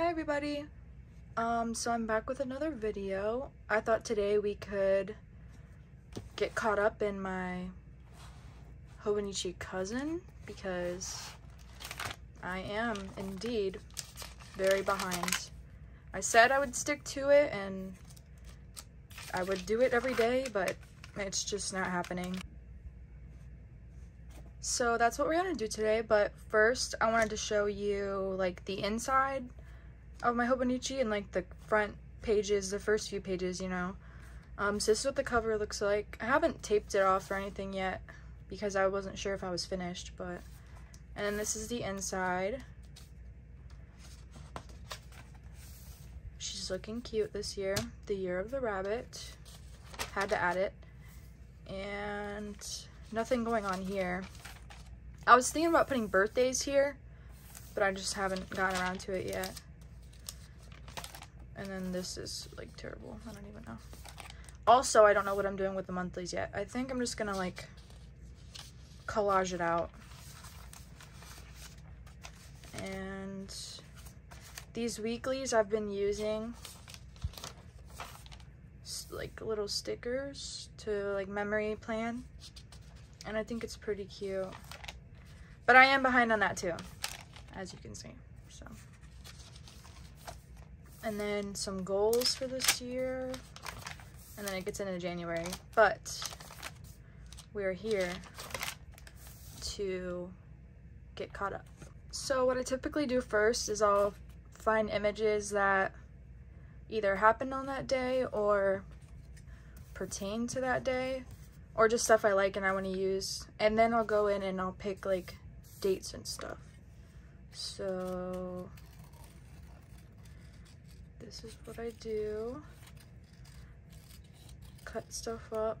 Hi everybody. Um, so I'm back with another video. I thought today we could get caught up in my Hobonichi cousin because I am indeed very behind. I said I would stick to it and I would do it every day, but it's just not happening. So that's what we're gonna do today, but first I wanted to show you like the inside of my Hobonichi and like the front pages, the first few pages, you know. Um, so this is what the cover looks like. I haven't taped it off or anything yet because I wasn't sure if I was finished, but... And then this is the inside. She's looking cute this year. The Year of the Rabbit. Had to add it. And nothing going on here. I was thinking about putting birthdays here, but I just haven't gotten around to it yet. And then this is like terrible. I don't even know. Also, I don't know what I'm doing with the monthlies yet. I think I'm just gonna like collage it out. And these weeklies I've been using like little stickers to like memory plan. And I think it's pretty cute. But I am behind on that too, as you can see. So, and then some goals for this year, and then it gets into January. But we're here to get caught up. So what I typically do first is I'll find images that either happened on that day or pertain to that day or just stuff I like and I want to use and then I'll go in and I'll pick like dates and stuff. So this is what I do. Cut stuff up.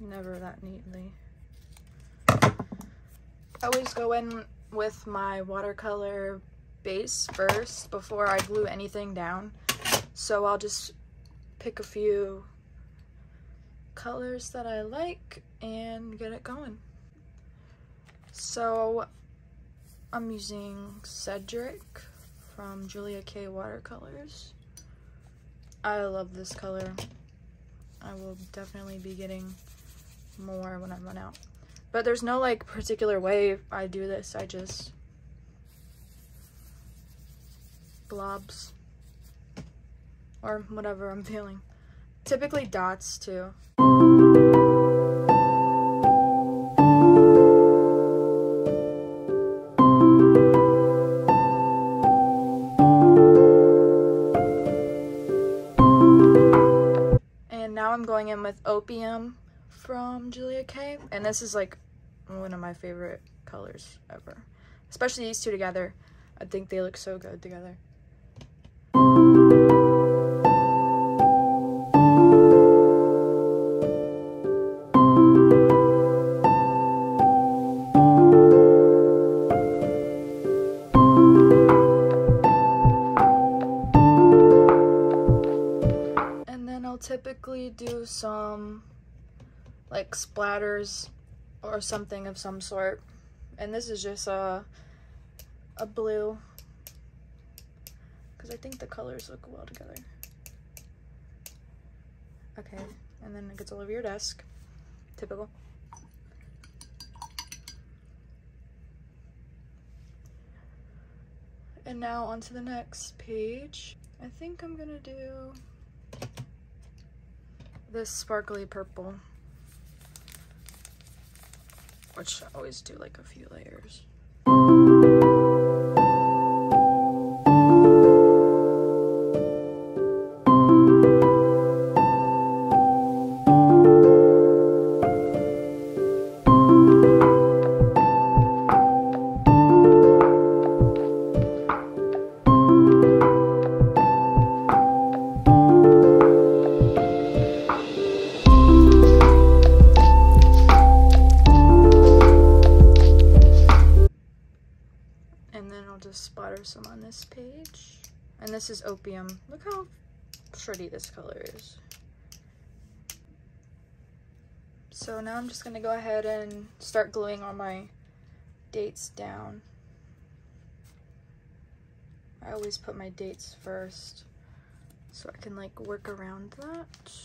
never that neatly. I always go in with my watercolor base first before I glue anything down. So I'll just pick a few colors that I like and get it going. So I'm using Cedric from Julia K Watercolors. I love this color. I will definitely be getting more when I run out. But there's no like particular way I do this. I just blobs or whatever I'm feeling. Typically dots too. And this is like one of my favorite colors ever. Especially these two together. I think they look so good together. And then I'll typically do some like splatters or something of some sort. And this is just a, a blue because I think the colors look well together. Okay, and then it gets all over your desk. Typical. And now on to the next page. I think I'm gonna do this sparkly purple which I always do like a few layers. Splatter some on this page. And this is opium. Look how pretty this color is. So now I'm just gonna go ahead and start gluing all my dates down. I always put my dates first so I can like work around that.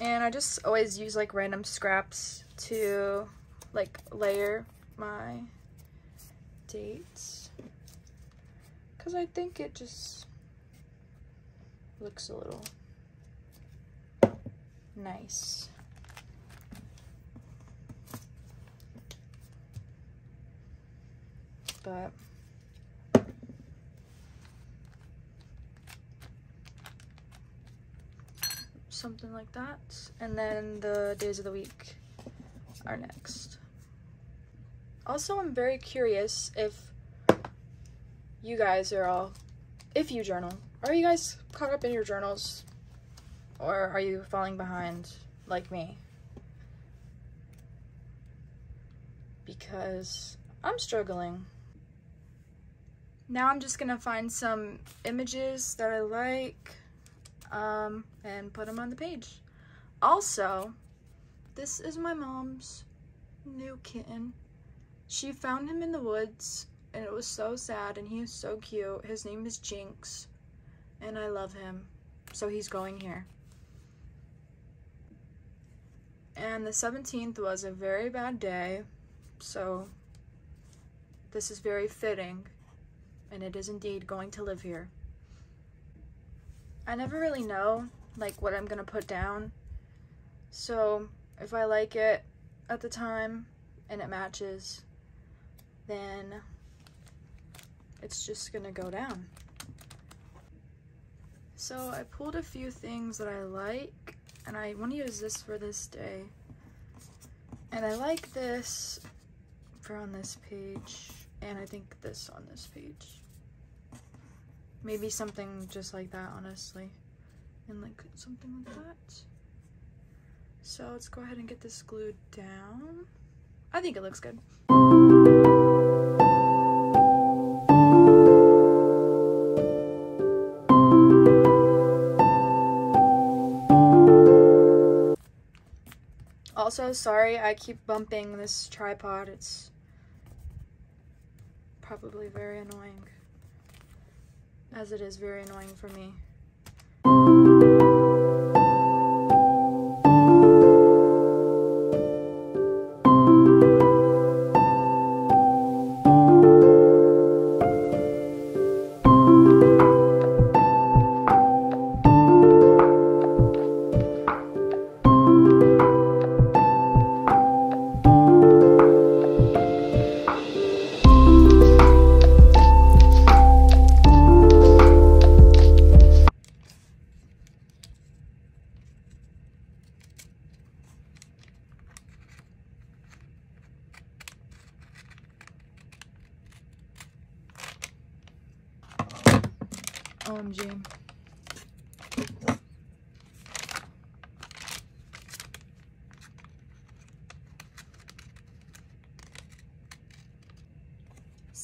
And I just always use like random scraps to like layer my dates. Because I think it just looks a little nice. But something like that. And then the days of the week are next. Also, I'm very curious if you guys are all, if you journal, are you guys caught up in your journals? Or are you falling behind like me? Because I'm struggling. Now I'm just gonna find some images that I like um, and put them on the page. Also, this is my mom's new kitten. She found him in the woods and it was so sad and he is so cute. His name is Jinx and I love him. So he's going here. And the 17th was a very bad day. So this is very fitting and it is indeed going to live here. I never really know like what I'm gonna put down. So if I like it at the time and it matches, then it's just gonna go down. So I pulled a few things that I like and I want to use this for this day. And I like this for on this page and I think this on this page. Maybe something just like that, honestly. And like something like that. So let's go ahead and get this glued down. I think it looks good. Also, sorry I keep bumping this tripod. It's probably very annoying as it is very annoying for me.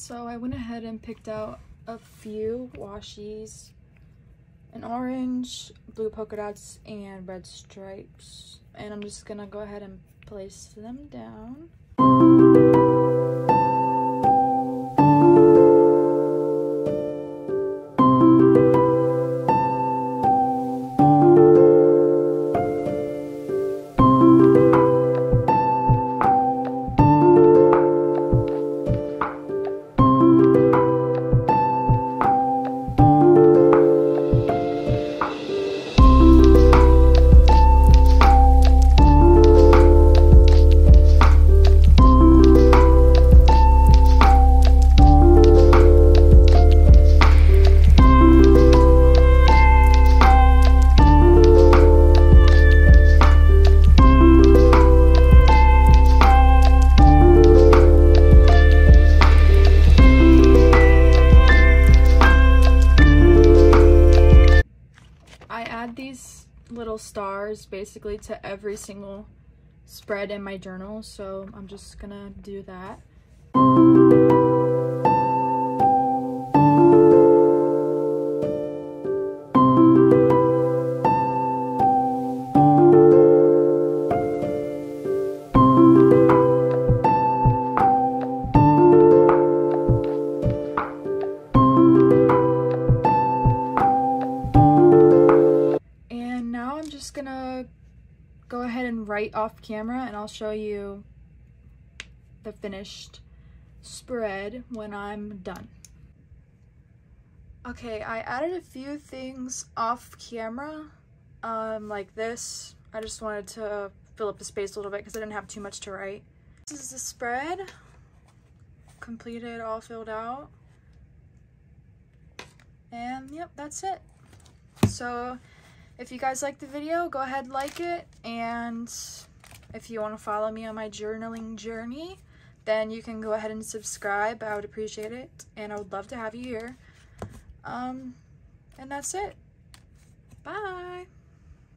So I went ahead and picked out a few washies, an orange, blue polka dots, and red stripes. And I'm just gonna go ahead and place them down. Stars basically to every single spread in my journal. So I'm just gonna do that. Write off camera and I'll show you the finished spread when I'm done. Okay, I added a few things off camera, um, like this. I just wanted to fill up the space a little bit because I didn't have too much to write. This is the spread, completed, all filled out. And yep, that's it. So if you guys like the video, go ahead like it. And if you want to follow me on my journaling journey, then you can go ahead and subscribe. I would appreciate it. And I would love to have you here. Um, and that's it. Bye.